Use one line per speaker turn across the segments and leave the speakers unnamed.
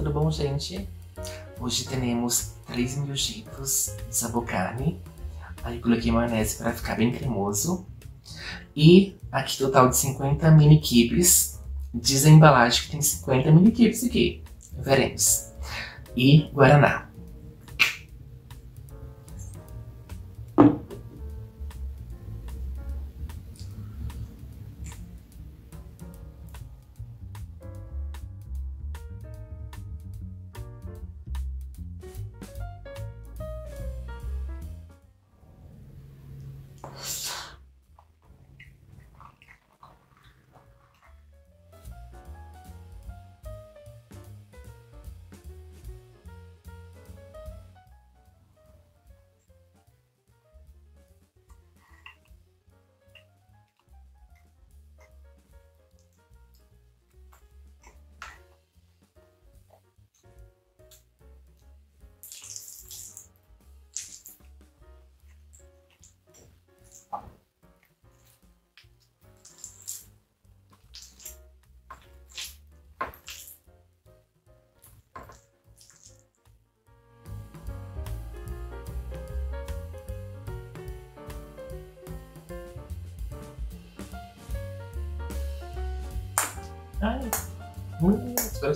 tudo bom, gente? Hoje temos 3 miojitos de sabor. Aí coloquei maionese para ficar bem cremoso. E aqui total de 50 mini kibes. Diz a embalagem que tem 50 mini kibes aqui. Veremos. E guaraná. Ai, hum, espera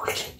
Okay.